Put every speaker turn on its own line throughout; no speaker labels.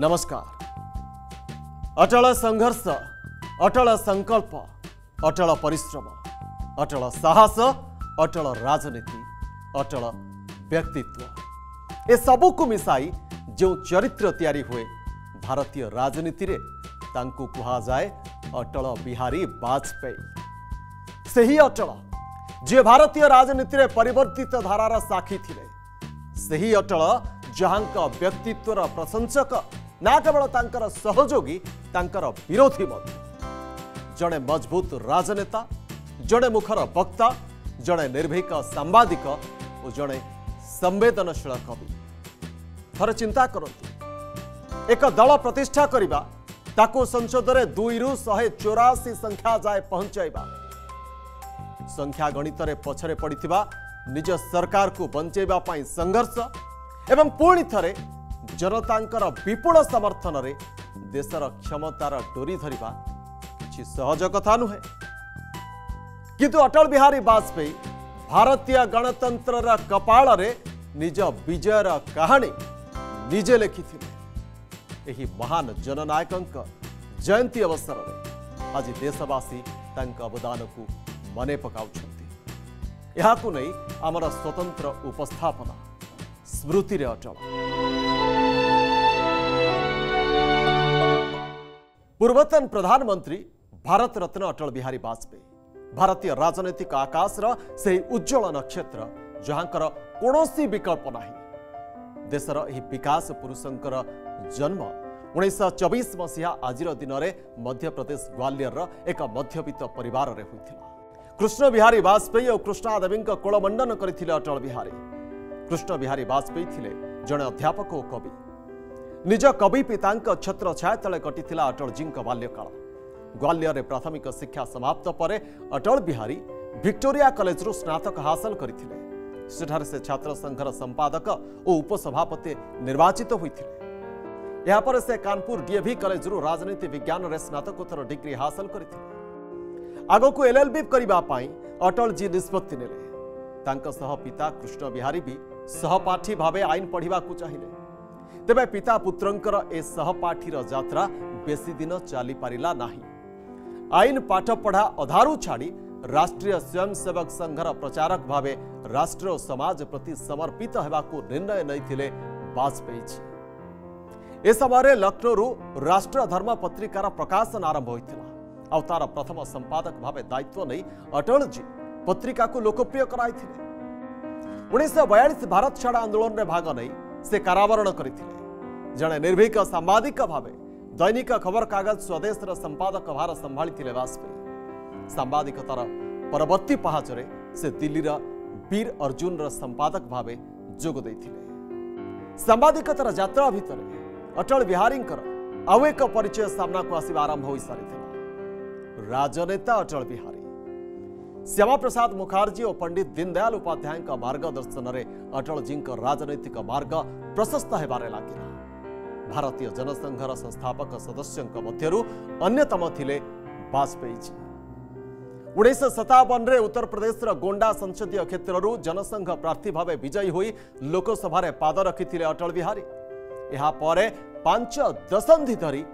नमस्कार अटल संघर्ष अटल संकल्प अटल परिश्रम अटल साहस अटल राजनीति अटल व्यक्तित्व ए सबुक मिशाई जो चरित्र तैयारी हुए भारतीय राजनीति रे तांकु जाए अटल बिहारी वाजपेयी से ही अटल जे भारतीय राजनीति में परिवर्तित धारार साक्षी थे से ही अटल जहां व्यक्तित्वर प्रशंसक ନା କେବଳ ତାଙ୍କର ସହଯୋଗୀ ତାଙ୍କର ବିରୋଧୀ ମଧ୍ୟ ଜଣେ ମଜବୁତ ରାଜନେତା ଜଣେ ମୁଖର ବକ୍ତା ଜଣେ ନିର୍ଭୀକ ସାମ୍ବାଦିକ ଓ ଜଣେ ସମ୍ବେଦନଶୀଳ କବି ଥରେ ଚିନ୍ତା କରନ୍ତୁ ଏକ ଦଳ ପ୍ରତିଷ୍ଠା କରିବା ତାକୁ ସଂସଦରେ ଦୁଇରୁ ଶହେ ଚଉରାଅଶୀ ସଂଖ୍ୟା ଯାଏ ପହଞ୍ଚାଇବା ସଂଖ୍ୟା ଗଣିତରେ ପଛରେ ପଡ଼ିଥିବା ନିଜ ସରକାରକୁ ବଞ୍ଚେଇବା ପାଇଁ ସଂଘର୍ଷ ଏବଂ ପୁଣି ଥରେ जनता विपुल समर्थन में देशर क्षमतार डोरी धरवा किज कथ नुहे किंतु अटल बिहारी बाजपेयी भारतीय गणतंत्र कपाल निज विजय कहानी निजे लिखि महान जननायक जयंती अवसर में आज देशवासी अवदान को मन पका नहीं आमर स्वतंत्र उपस्थापना स्मृति अटल पूर्वतन प्रधानमन्त्री भारत रत्न अटल बिहारी वाजपेयी भारतीय राजनैतिक आकाशर ସେହି ଉଜ୍ଜଳ ନକ୍ଷତ୍ର ଯାହାଙ୍କର କୌଣସି ବିକଳ୍ପ ନାହିଁ ଦେଶର ଏହି ବିକାଶ ପୁରୁଷଙ୍କର ଜନ୍ମ ଉଣେଇଶହ ଚବିଶ ମସିହା ଆଜିର ଦିନରେ ମଧ୍ୟପ୍ରଦେଶ ଗ୍ୱାଲିୟରର ଏକ ମଧ୍ୟବିତ୍ତ ପରିବାରରେ ହୋଇଥିଲା କୃଷ୍ଣ ବିହାରୀ ବାଜପେୟୀ ଓ କୃଷ୍ଣା ଦେବୀଙ୍କ କୋଳମଣ୍ଡନ କରିଥିଲେ ଅଟଳ ବିହାରୀ କୃଷ୍ଣ ବିହାରୀ ବାଜପେୟୀ ଥିଲେ ଜଣେ ଅଧ୍ୟାପକ ଓ କବି निज कवि पिता छत्र छाय ते कटि अटलजी बाल्यकाल ग्वायर प्राथमिक शिक्षा समाप्त पर अटल बिहारी भिक्टोरिया कलेजु स्नातक हासिल करते से छात्र संघर संपादक और उपसभापति निर्वाचित होते यापर से कानपुर डीएवी कलेजु राजनीति विज्ञान में स्नातकोत्तर डिग्री हासल करते एल बी करने अटलजी निष्पत्ति ने पिता कृष्ण बिहारी भी सहपाठी भाव आईन पढ़ा चाहिए ତେବେ ପିତା ପୁତ୍ରଙ୍କର ଏ ସହପାଠୀର ଯାତ୍ରା ବେଶୀ ଦିନ ଚାଲିପାରିଲା ନାହିଁ ଆଇନ ପାଠପଢ଼ା ଅଧାରୁ ଛାଡ଼ି ରାଷ୍ଟ୍ରୀୟ ସ୍ୱୟଂସେବକ ସଂଘର ପ୍ରଚାରକ ଭାବେ ରାଷ୍ଟ୍ର ଓ ସମାଜ ପ୍ରତି ସମର୍ପିତ ହେବାକୁ ନିର୍ଣ୍ଣୟ ନେଇଥିଲେ ବାଜପେୟୀଜୀ ଏ ସମୟରେ ଲକ୍ଷ୍ନୌରୁ ରାଷ୍ଟ୍ର ଧର୍ମ ପତ୍ରିକାର ପ୍ରକାଶନ ଆରମ୍ଭ ହୋଇଥିଲା ଆଉ ତାର ପ୍ରଥମ ସମ୍ପାଦକ ଭାବେ ଦାୟିତ୍ୱ ନେଇ ଅଟଳଜୀ ପତ୍ରିକାକୁ ଲୋକପ୍ରିୟ କରାଇଥିଲେ ଉଣେଇଶହ ବୟାଳିଶ ଭାରତ ଛାଡ଼ ଆନ୍ଦୋଳନରେ ଭାଗ ନେଇ से कारावरण करते जड़े निर्भीक सांबादिक भाव दैनिक खबरकगज स्वदेश संपादक भार संभाली वाजपेयी सांबादिकतार परवर्त पहाचरे से दिल्ली वीर अर्जुन संपादक भाव जोगदे सांबादिकतार जित्रा भितर अटल बिहारी आउ एक परिचय सामना को आसवा आरंभ हो सारी राजनेता अटल बिहारी मुखार्जी मुखर्जी पंडित दीनदयाल उपाध्याय उपाध्यायको मर्गदर्शनले अटलजीको राजनैतिक मार्ग प्रशस्त लाग भारतीय जनसंघर संस्थापक सदस्य थे ले जी उन्नीस सतावन उत्तर प्रदेश र गोन्डा संसदीय क्षेत्रहरू जनसंघ प्रार्थी भाव विजयी लोकसभा पाद थे अटल विहारी यहाँ दशंधि दशन्धि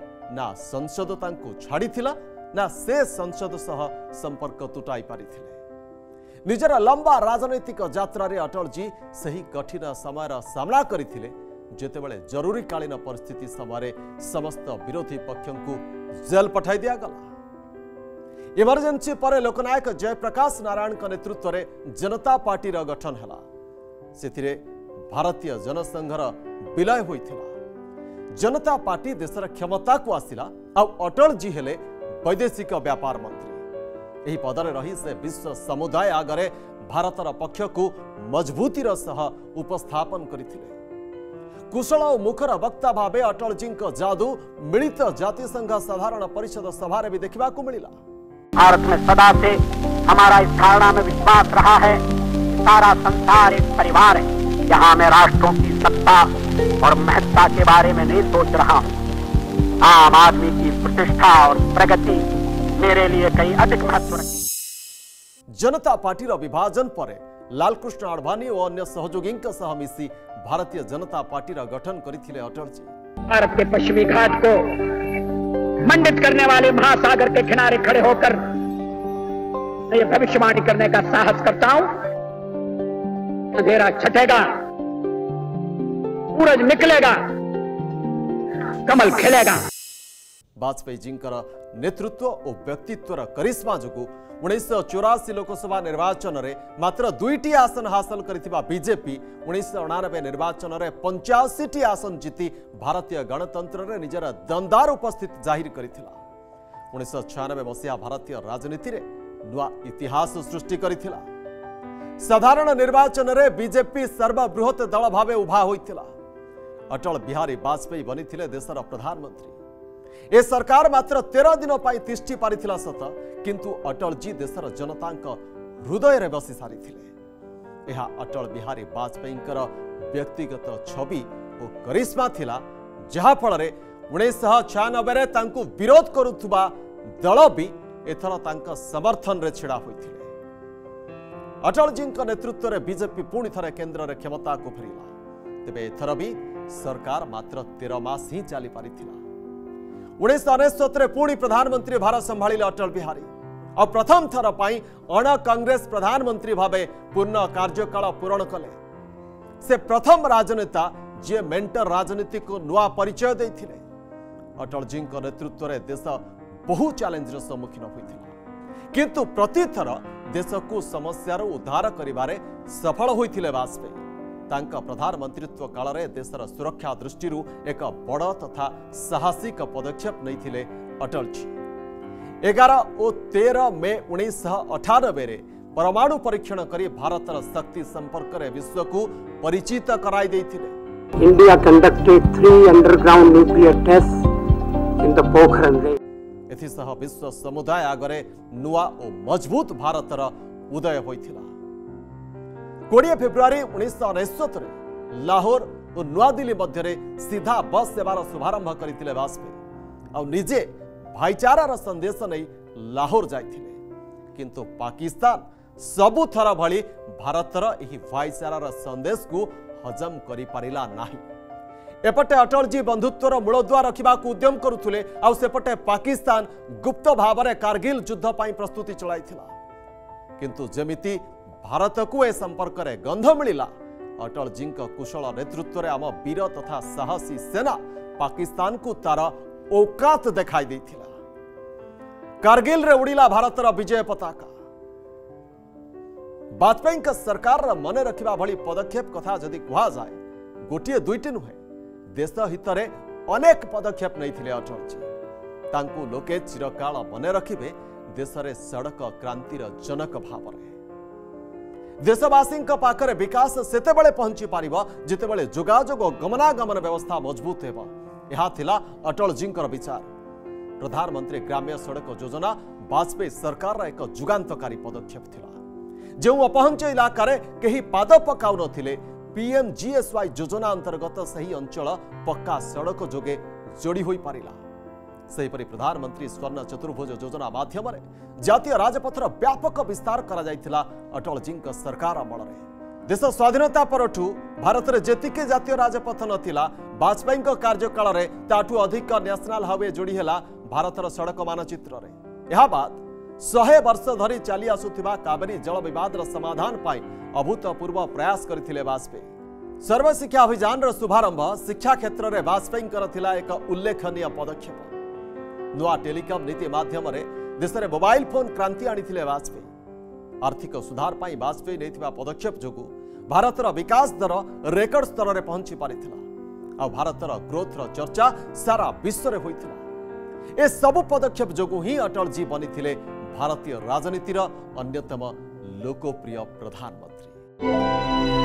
संसद त छाडिला ନା ସେ ସଂସଦ ସହ ସମ୍ପର୍କ ତୁଟାଇ ପାରିଥିଲେ ନିଜର ଲମ୍ବା ରାଜନୈତିକ ଯାତ୍ରାରେ ଅଟଳଜୀ ସେହି କଠିନ ସମୟର ସାମ୍ନା କରିଥିଲେ ଯେତେବେଳେ ଜରୁରୀକାଳୀନ ପରିସ୍ଥିତି ସମୟରେ ସମସ୍ତ ବିରୋଧୀ ପକ୍ଷଙ୍କୁ ଜେଲ୍ ପଠାଇ ଦିଆଗଲା ଇମର୍ଜେନ୍ସି ପରେ ଲୋକନାୟକ ଜୟପ୍ରକାଶ ନାରାୟଣଙ୍କ ନେତୃତ୍ୱରେ ଜନତା ପାର୍ଟିର ଗଠନ ହେଲା ସେଥିରେ ଭାରତୀୟ ଜନସଂଘର ବିଲୟ ହୋଇଥିଲା ଜନତା ପାର୍ଟି ଦେଶର କ୍ଷମତାକୁ ଆସିଲା ଆଉ ଅଟଳଜୀ ହେଲେ वैदेशिक व्यापार मंत्री यही पदर रही से विश्व समुदाय आगे भारत पक्ष को मजबूतीर सह उपस्थापन करते कुशल और मुखर वक्ता भाव अटलजी जादू मिलित जातिसंघ साधारण परिषद सभार भी देखा मिलला
भारत में सदा से हमारा इस धारणा में विश्वास रहा है सारा संसार एक परिवार है यहाँ मैं राष्ट्रों की सत्ता और महत्ता के बारे में नहीं सोच रहा हूँ आम आदमी की प्रतिष्ठा और प्रगति मेरे लिए कहीं अधिक महत्व
जनता पार्टी विभाजन पर लालकृष्ण आडवाणी और अन्य सहयोगी मिसी भारतीय जनता पार्टी गठन करते अटल जी
भारत के पश्चिमी घाट को मंडित करने वाले महासागर के किनारे खड़े होकर मैं ये भविष्यवाणी करने का साहस करता हूं अंधेरा छटेगा सूरज निकलेगा कमल खेलेगा
ବାଜପେୟୀ ଜୀଙ୍କର ନେତୃତ୍ୱ ଓ ବ୍ୟକ୍ତିତ୍ୱର କରିସ୍ମା ଯୋଗୁଁ ଉଣେଇଶହ ଚଉରାଅଶୀ ଲୋକସଭା ନିର୍ବାଚନରେ ମାତ୍ର ଦୁଇଟି ଆସନ ହାସଲ କରିଥିବା ବିଜେପି ଉଣେଇଶହ ଅଣାନବେ ନିର୍ବାଚନରେ ପଞ୍ଚାଅଶୀଟି ଆସନ ଜିତି ଭାରତୀୟ ଗଣତନ୍ତ୍ରରେ ନିଜର ଦମଦାର ଉପସ୍ଥିତି ଜାହିର କରିଥିଲା ଉଣେଇଶହ ଛୟାନବେ ମସିହା ଭାରତୀୟ ରାଜନୀତିରେ ନୂଆ ଇତିହାସ ସୃଷ୍ଟି କରିଥିଲା ସାଧାରଣ ନିର୍ବାଚନରେ ବିଜେପି ସର୍ବବୃହତ ଦଳ ଭାବେ ଉଭା ହୋଇଥିଲା ଅଟଳ ବିହାରୀ ବାଜପେୟୀ ବନିଥିଲେ ଦେଶର ପ୍ରଧାନମନ୍ତ୍ରୀ ଏ ସରକାର ମାତ୍ର ତେର ଦିନ ପାଇଁ ତିଷ୍ଠି ପାରିଥିଲା ସତ କିନ୍ତୁ ଅଟଳଜୀ ଦେଶର ଜନତାଙ୍କ ହୃଦୟରେ ବସି ସାରିଥିଲେ ଏହା ଅଟଳ ବିହାରୀ ବାଜପେୟୀଙ୍କର ବ୍ୟକ୍ତିଗତ ଛବି ଓ କରିସ୍ମା ଥିଲା ଯାହାଫଳରେ ଉଣେଇଶହ ଛୟାନବେରେ ତାଙ୍କୁ ବିରୋଧ କରୁଥିବା ଦଳ ବି ଏଥର ତାଙ୍କ ସମର୍ଥନରେ ଛିଡ଼ା ହୋଇଥିଲେ ଅଟଳଜୀଙ୍କ ନେତୃତ୍ୱରେ ବିଜେପି ପୁଣି ଥରେ କେନ୍ଦ୍ରରେ କ୍ଷମତାକୁ ଫେରିଲା ତେବେ ଏଥର ବି સરકાર માત્ર તેર માસ ହିଁ ଚାଲିପାରିଥିଲା ଉଣେଇଶହ ଅନେଶ୍ୱତରେ ପୁଣି ପ୍ରଧାନମନ୍ତ୍ରୀ ଭାର ସମ୍ଭାଳିଲେ ଅଟଳ ବିହାରୀ ଆଉ ପ୍ରଥମ ଥର ପାଇଁ ଅଣ କଂଗ୍ରେସ ପ୍ରଧାନମନ୍ତ୍ରୀ ଭାବେ ପୂର୍ଣ୍ଣ କାର୍ଯ୍ୟକାଳ ପୂରଣ କଲେ ସେ ପ୍ରଥମ ରାଜନେତା ଯିଏ ମେଣ୍ଟ ରାଜନୀତିକୁ ନୂଆ ପରିଚୟ ଦେଇଥିଲେ ଅଟଳଜୀଙ୍କ ନେତୃତ୍ୱରେ ଦେଶ ବହୁ ଚ୍ୟାଲେଞ୍ଜର ସମ୍ମୁଖୀନ ହୋଇଥିଲା କିନ୍ତୁ ପ୍ରତିଥର ଦେଶକୁ ସମସ୍ୟାରୁ ଉଦ୍ଧାର କରିବାରେ ସଫଳ ହୋଇଥିଲେ ବାଜପେୟୀ प्रधानमंत्रीत्व काल में देशर सुरक्षा दृष्टि एक बड़ तथा साहसिक पदक्षेप नहीं अटलजी एगार और तेर मे उन्नीस अठानबे
परमाणु परीक्षण कर भारत शक्ति संपर्क में विश्व को परिचित
कराई विश्व समुदाय आगे नुआ और मजबूत भारत उदय होता କୋଡ଼ିଏ ଫେବୃଆରୀ ଉଣେଇଶହ ଅନେଶ୍ୱତରେ ଲାହୋର ଓ ନୂଆଦିଲ୍ଲୀ ମଧ୍ୟରେ ସିଧା ବସ୍ ସେବାର ଶୁଭାରମ୍ଭ କରିଥିଲେ ବାଜପେୟୀ ଆଉ ନିଜେ ଭାଇଚାରାର ସନ୍ଦେଶ ନେଇ ଲାହୋର ଯାଇଥିଲେ କିନ୍ତୁ ପାକିସ୍ତାନ ସବୁଥର ଭଳି ଭାରତର ଏହି ଭାଇଚାରାର ସନ୍ଦେଶକୁ ହଜମ କରିପାରିଲା ନାହିଁ ଏପଟେ ଅଟଳଜୀ ବନ୍ଧୁତ୍ୱର ମୂଳଦୁଆ ରଖିବାକୁ ଉଦ୍ୟମ କରୁଥିଲେ ଆଉ ସେପଟେ ପାକିସ୍ତାନ ଗୁପ୍ତ ଭାବରେ କାର୍ଗିଲ ଯୁଦ୍ଧ ପାଇଁ ପ୍ରସ୍ତୁତି ଚଳାଇଥିଲା କିନ୍ତୁ ଯେମିତି ଭାରତକୁ ଏ ସମ୍ପର୍କରେ ଗନ୍ଧ ମିଳିଲା ଅଟଳଜୀଙ୍କ କୁଶଳ ନେତୃତ୍ୱରେ ଆମ ବୀର ତଥା ସାହସୀ ସେନା ପାକିସ୍ତାନକୁ ତାର ଔକାତ ଦେଖାଇ ଦେଇଥିଲା କାରଗିଲରେ ଉଡ଼ିଲା ଭାରତର ବିଜୟ ପତାକା ବାଜପେୟୀଙ୍କ ସରକାରର ମନେ ରଖିବା ଭଳି ପଦକ୍ଷେପ କଥା ଯଦି କୁହାଯାଏ ଗୋଟିଏ ଦୁଇଟି ନୁହେଁ ଦେଶ ହିତରେ ଅନେକ ପଦକ୍ଷେପ ନେଇଥିଲେ ଅଟଳଜୀ ତାଙ୍କୁ ଲୋକେ ଚିରକାଳ ମନେ ରଖିବେ ଦେଶରେ ସଡ଼କ କ୍ରାନ୍ତିର ଜନକ ଭାବରେ देशवासी पाखे विकास सेत पहुंची पार जिते जोजोग गमनागमन व्यवस्था मजबूत होगा जी विचार प्रधानमंत्री ग्राम्य सड़क योजना वाजपेयी सरकार एक जुगातकारी पदक्षेप जो अपहंच इलाकार पाद पकाउन पीएम जीएसवाई योजना अंतर्गत से ही अंचल पक्का सड़क जोगे जोड़ी हो पारा ସେହିପରି ପ୍ରଧାନମନ୍ତ୍ରୀ ସ୍ୱର୍ଣ୍ଣ ଚତୁର୍ଭୁଜ ଯୋଜନା ମାଧ୍ୟମରେ ଜାତୀୟ ରାଜପଥର ବ୍ୟାପକ ବିସ୍ତାର କରାଯାଇଥିଲା ଅଟଳଜୀଙ୍କ ସରକାର ଅମଳରେ ଦେଶ ସ୍ୱାଧୀନତା ପରଠୁ ଭାରତରେ ଯେତିକି ଜାତୀୟ ରାଜପଥ ନଥିଲା ବାଜପେୟୀଙ୍କ କାର୍ଯ୍ୟକାଳରେ ତାଠୁ ଅଧିକ ନ୍ୟାସନାଲ ହାଇୱେ ଯୋଡ଼ି ହେଲା ଭାରତର ସଡ଼କ ମାନଚିତ୍ରରେ ଏହା ବାଦ ଶହେ ବର୍ଷ ଧରି ଚାଲି ଆସୁଥିବା କାବେରୀ ଜଳ ବିବାଦର ସମାଧାନ ପାଇଁ ଅଭୂତପୂର୍ବ ପ୍ରୟାସ କରିଥିଲେ ବାଜପେୟୀ ସର୍ବଶିକ୍ଷା ଅଭିଯାନର ଶୁଭାରମ୍ଭ ଶିକ୍ଷା କ୍ଷେତ୍ରରେ ବାଜପେୟୀଙ୍କର ଥିଲା ଏକ ଉଲ୍ଲେଖନୀୟ ପଦକ୍ଷେପ नू टेलिकम नीति माध्यम रे देश देशले मोबाइल फोन क्रान्ति आनि बाजपेयी आर्थिक सुधार पनि बाजपेयी नै पदक्षेप भारत रा विकास दर रेकर्ड स्तर रे स्तरले आ भारत रा ग्रोथ रा चर्चा सारा विश्व रे ए एसबु पदक्षेप जु हिँ अटलजी बनिले भारतीय राजनीति रा अन्यतम लोकप्रिय प्रधानमंत्री